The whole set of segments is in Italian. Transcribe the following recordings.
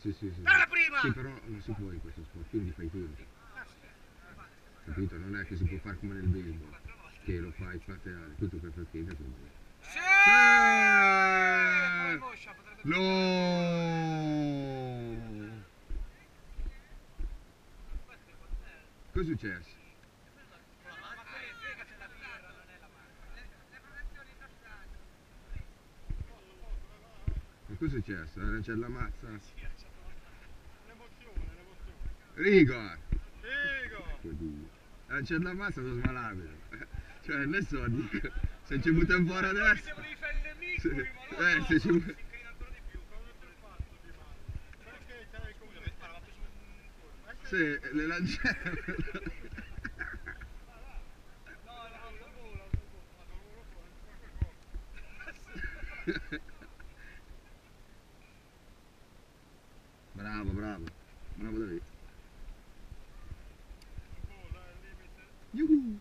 Sì, sì, sì. Dalla prima! Sì, però non si può in questo sport, quindi fai finta. Capito? Non è che si può fare come nel baseball, che lo fai plateale, qui tu per far finta quindi. Sì! Eh! No! Cosa è successo? Ma cosa è successo? Eh, C'è la mazza? Rigor! Dio. Eh, c'è la mazza sono smalabile. Cioè, ne so, dico, se ci butta fuori adesso. Sì, eh, se ci bu- Sì, le lanciamo. Bravo, bravo. Bravo David. Yuhu.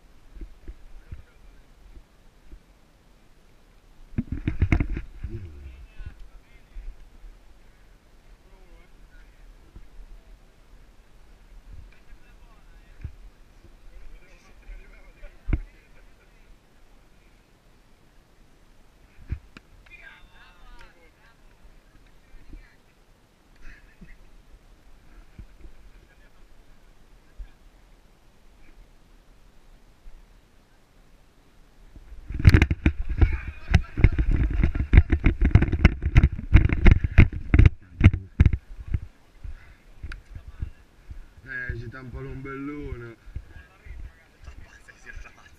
Eh, ci un po' l'ombellone.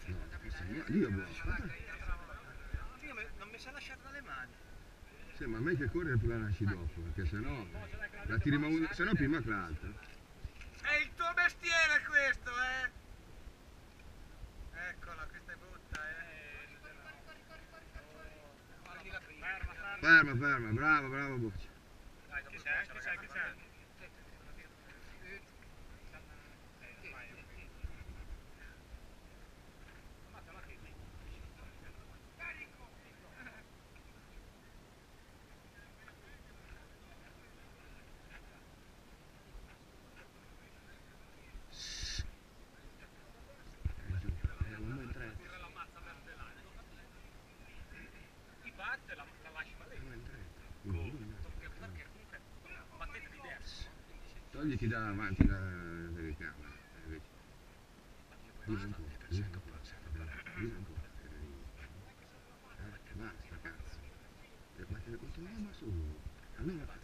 No, questo è mio- Dio buono. Non mi sa lasciato dalle mani. Sì, ma meglio che correre poi la lasci dopo, perché sennò la tiri ma uno, sennò prima che l'altra. È il tuo mestiere questo, eh! Eccola, questa è brutta, eh! Guardila prima. Ferma, ferma, bravo, bravo Boccia. C'è? Chi c'è? Chi c'è? Eh, mamma in tre. Chi batte la, la lasci ma lei. Mamma in tre. Uh, Perché comunque battete diverso. Togliti da avanti la telecamera. eh, vedi. Gira un po', un po', gira un po'. Eh, basta cazzo. Deve battere contro l'uomo su. Allora.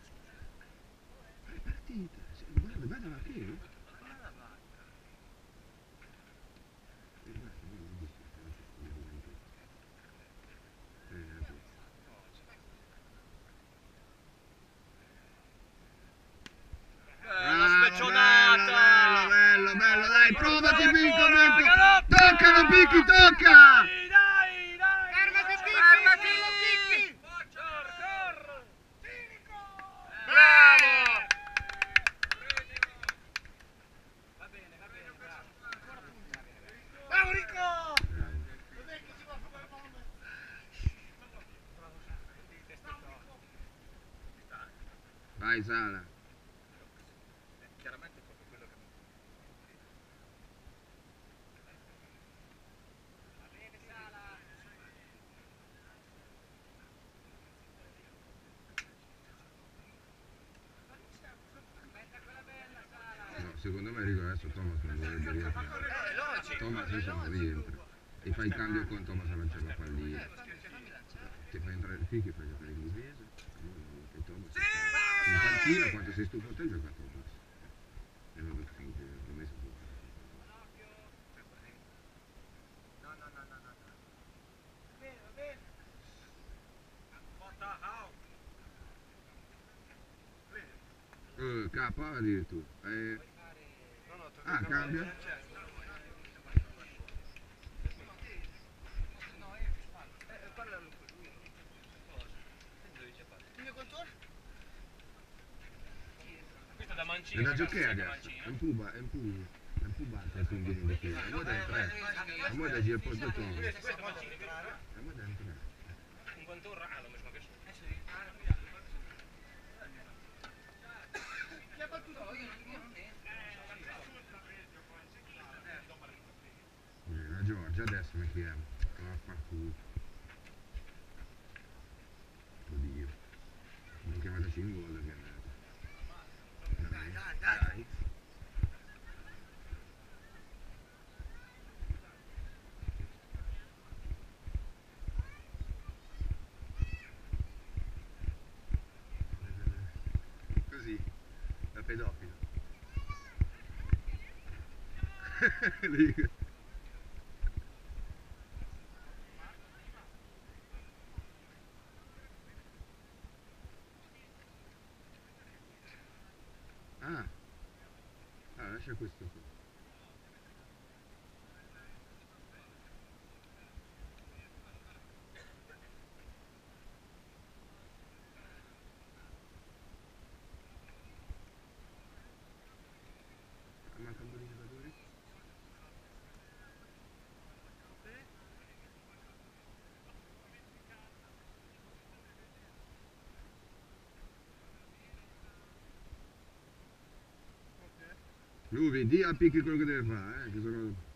È partita. Guarda, la. Eh, guarda, guarda, guarda, guarda. Eh, vabbè. Bella Bravo, speccionata! Bello, bello, bello, dai, provati Picco, ancora, Picco! galoppa! Toccalo, Picchi, tocca! Dai, dai, dai! Fermati, Picchi, Fermati! Picchi! Corro, corro! Bravo! Va bene, va bene, bravo. Bravo Rico! Vai, Sala. Chiaramente è proprio quello che mi... Va bene, Sala! Aspetta quella bella, Sala! No, secondo me Rico adesso Thomas non dovrebbe rientrare. È logico! Thomas insomma rientra. E fai il cambio con Thomas a lanciare la pallina. Ti fai entrare il Picchi, fai giocare l'inglese. E Thomas sta in panchina quando sei stufo te gioca Thomas. E non lo finché, l'ho messo fuori. No, no, no, no, no. Va bene, va bene. Porta out. Eh, K addirittura. Eh, No, no, ah, cambia? parlano con lui. Come contorno? Questo è da È mancino. da ragazzi, giocare da adesso. mancino. È un puba, è un puba. È un pubante il pinguino di qui. A mo' da entrare. A mo' da gira porto Thomas. Questo è mancino. A mo' da entrare. Un contorno, ah, l'ho messo ma che Giorgia adesso mi chiama. Va a far culo. Oddio. Non chiamateci in gol ovviamente. Dai, dai, dai. Così, da pedofilo. Ah, ah, lascia questo qua. Lui, di a picchi quello che deve fare, eh,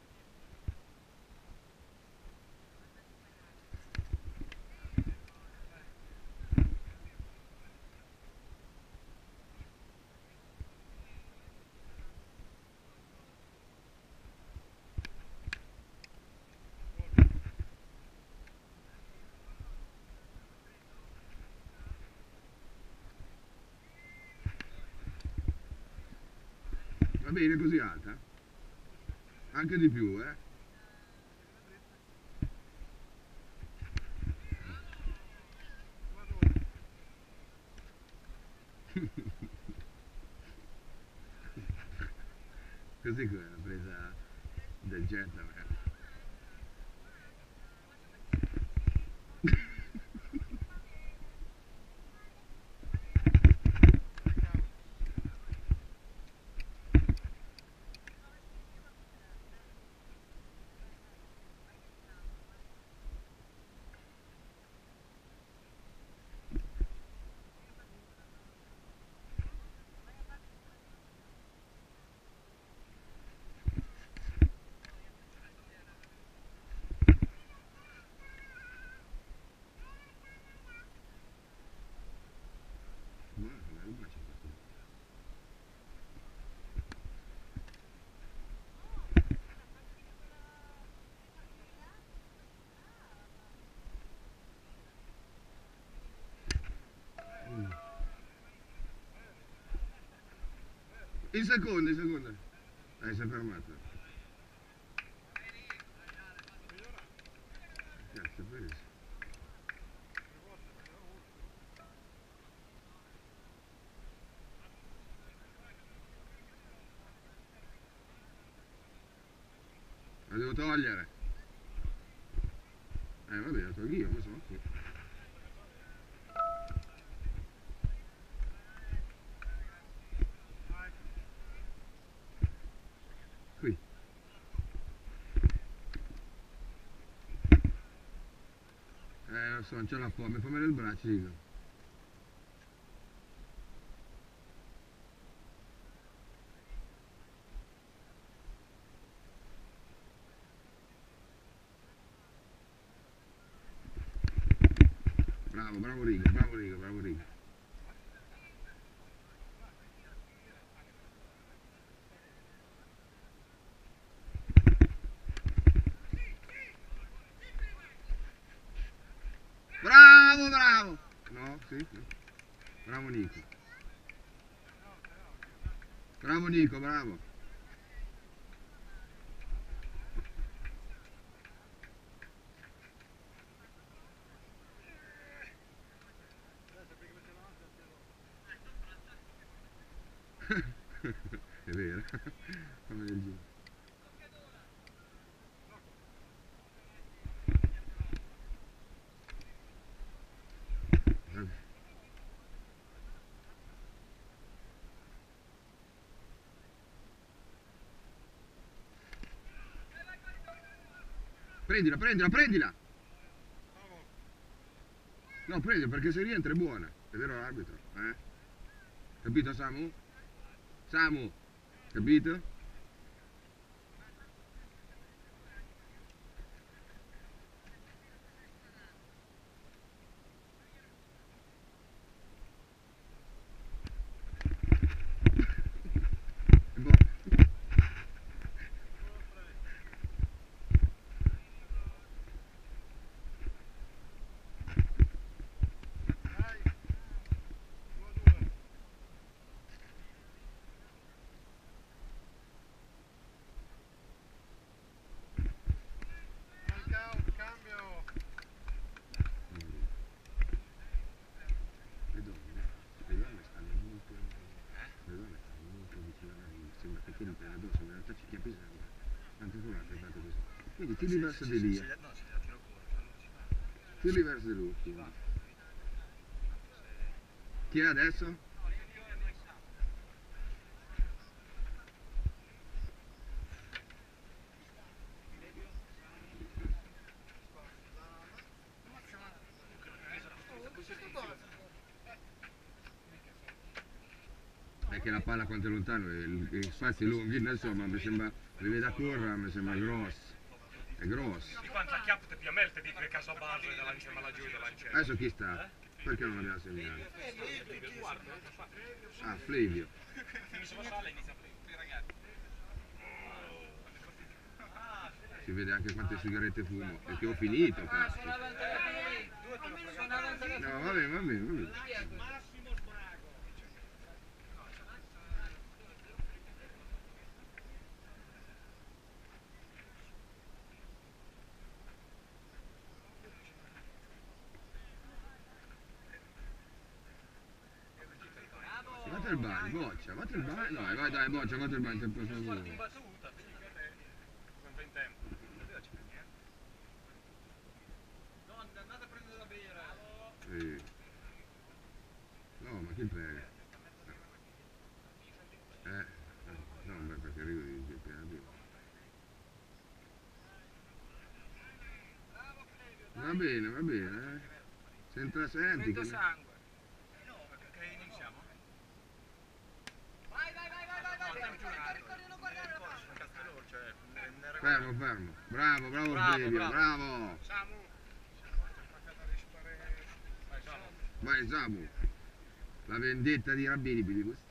bene così alta? Anche di più, eh? Così come l'ha presa del gentleman. Il secondo, il secondo. Dai, si è fermato. Cazzo, preso. La devo togliere. Eh vabbè, la tolgo io, ma sono so, ce la fa, mi fa male il braccio, dico. Bravo, bravo Riga, bravo Riga, bravo Riga. Sì. Bravo Nico. Bravo Nico, bravo. Prendila, prendila, prendila! No, prendila perché se rientra è buona. È vero l'arbitro? Eh? Capito Samu? Samu, capito? Quindi tiri verso di lì. Va. Tiri verso di lui. Chi è adesso? Che la palla quanto è lontano, gli spazi lunghi, insomma, mi sembra, mi vede a correre, mi sembra grosso. È grosso. Di quanta chiappate più a me te di che caso base da lanciare la giù e da lanciare. Adesso chi sta? Perché non l'abbiamo segnato? Ah, Flevio. Finisce la sala e inizia a prendere. Si vede anche quante sigarette fumo. Perché ho finito, cazzo. No, va bene, va boccia, vate al bagno. No, vai dai, boccia, vate al bagno, tempo per favore. Imbattuta, non fa in tempo. Donna, andate a prendere la birra. Sì. No, ma chi prega? Eh, eh, no, beh, perché arrivo di di appena arrivo. Va bene, va bene, eh. Senta, senti che... sangue. No, perché iniziamo? Vai, vai, vai, vai, vai, vai. No, Corri, tempo corri, corri, corri, non guardare la Corso, palla. cazzo loro, cioè, ne- ne regalo- Fermo, fermo. Bravo, bravo, Bravo, Silvio, bravo. bravo. Samu. Vai, Samu. La vendetta di Rabini, questa.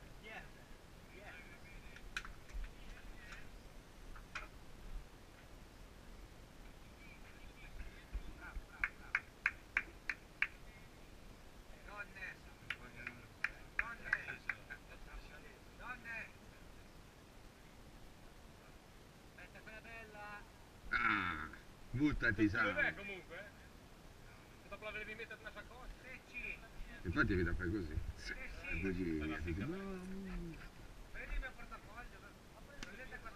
Buttati, Samu. Dov'è comunque? eh? Dopo l'avevi messo nella saccoccia? Infatti vi da fare così. E poi giri via. il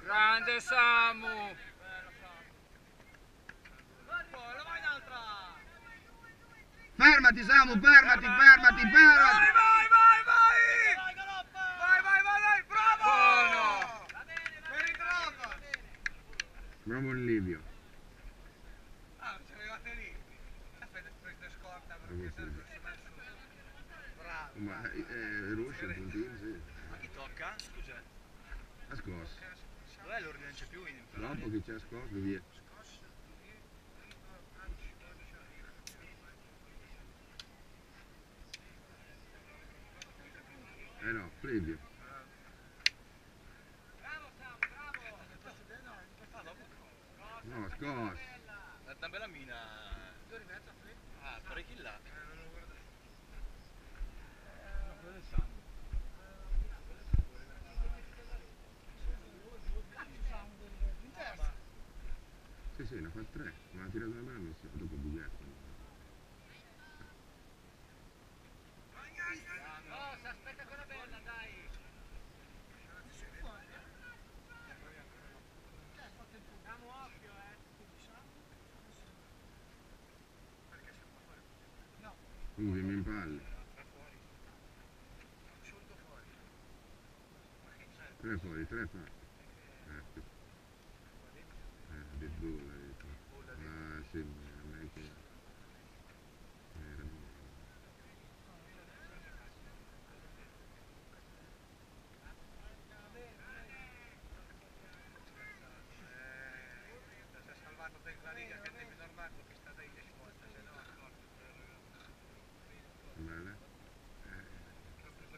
Grande Samu! Fermati, Samu, fermati, fermati, fermati. vai, vai, vai. Vai, galoppa. Vai, vai, vai, vai. Bravo. Buono. Va bene, va bene. Va bene. Bravo il Livio. Ah, ci arrivate lì. Aspetta, questa è scorta Ma perché questo- serve si è messo. Bravo. Ma eh, eh, Ruscia, un puntino, sì. Ma chi tocca? Scusa, Ha scosso. dov'è l'ordine? Non c'è più in Dopo che ci ha scosso, via. Eh no, Flevio. Bravo, Samu, bravo. No, scosso. Una bella mina. Ah, parecchi là. Sì, sì, ne fatto tre. Ma ha tirato bella missione. Dopo Buglietto. Tre fuori, tre fa. Eh, sì. Eh, del due, Ah, sì, non è che...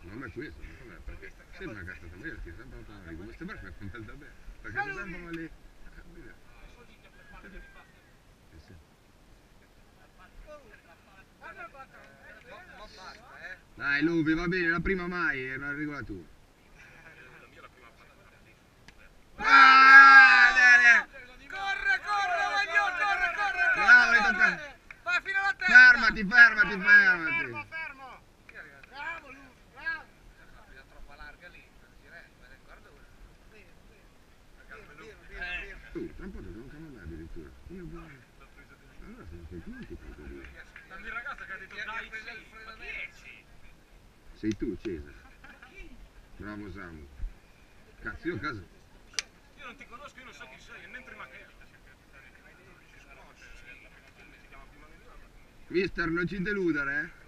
Eh. Ma è questo, sembra che è stata bella, che sempre un po' lì, come sembra che è fatta bene. Perché se sembra lì... Ah, mira. Eh. Ma eh. Dai Lupi, va bene, la prima mai, è una regolatura. Ah, bene! Corre, corre, voglio, corre, corre, corre. Bravo, hai toccato. Vai fino alla testa. Fermati, fermati, Fermo, fermati. fermo. Bravo, Lu, bravo. È troppo larga lì, per girare, guarda ora. Tu, tra un po' dobbiamo camminare addirittura. addirittura. Io buono. Allora sono complimenti per quello. Il ragazzo che ha detto dai sì, ma chi è sì? Sei tu, Cesare. Bravo Samu. Cazzo, io a casa. Io non ti conosco, io non so chi sei, e né prima che... Mister, non ci deludere, eh?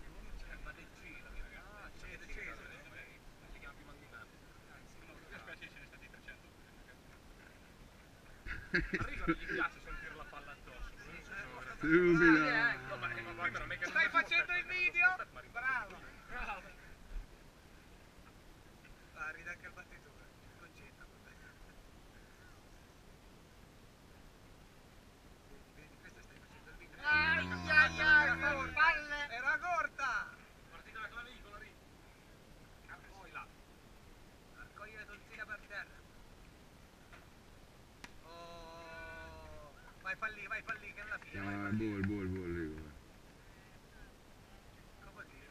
Arriva, gli piace sentire la palla addosso. Stupido. No, ma, ma poi però mica non Stai mi facendo rispetta, il video? ma rimane- Bravo. Bravo. Ah, ride anche il battitore. Concetta. Vedi, questo stai facendo il video. Ai, ai, ai, palle. Era corta. Partita la clavicola, lì. Ah, poi là. Raccoglie la donzina per terra. Vai fallì, vai fallì, che è la fine. vai Ah, fallì. ball, ball, ball, Lego. Come dire?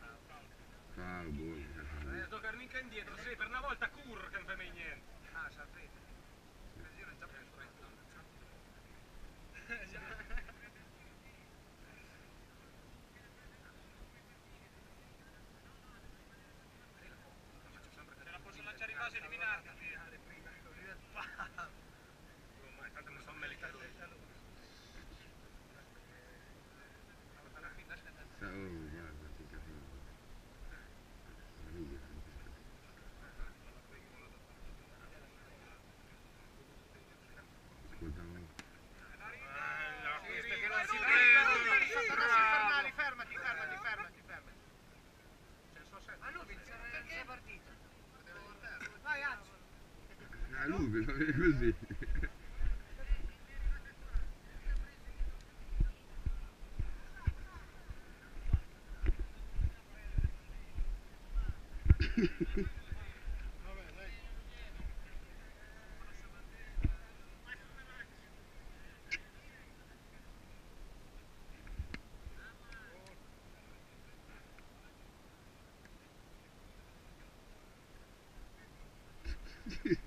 Foul, ball. cazzo. Eh, toccare mica indietro, sì, per una volta cur che non fai mai niente. Ah, sapete. Così non c'è più Se Yeah.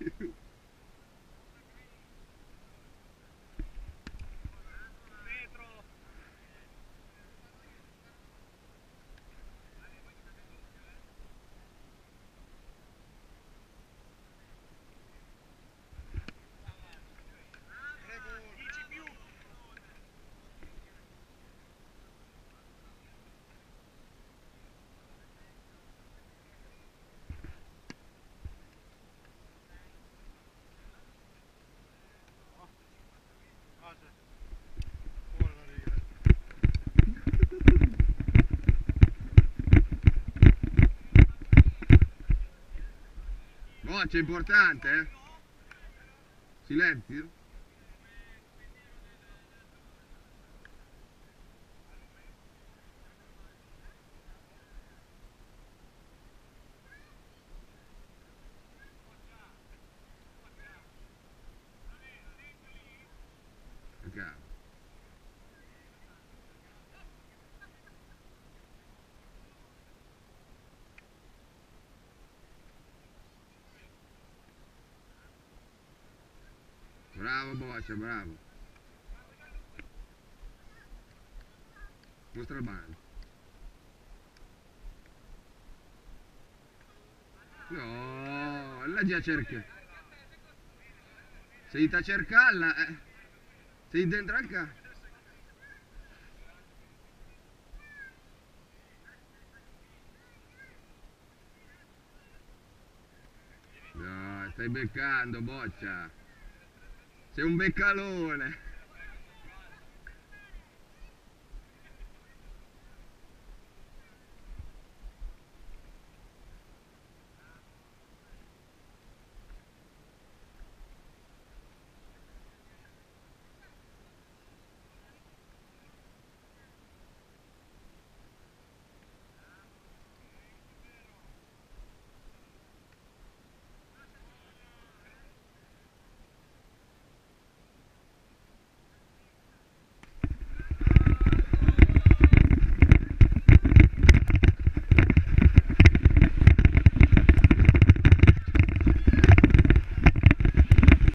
Boccia importante, eh? Silenzio. Bravo Boccia, bravo. Mostra il bando. No, la già cerca. Sei a cercarla, eh. Sei dentro al ca. No, stai beccando, boccia. Sei un beccalone.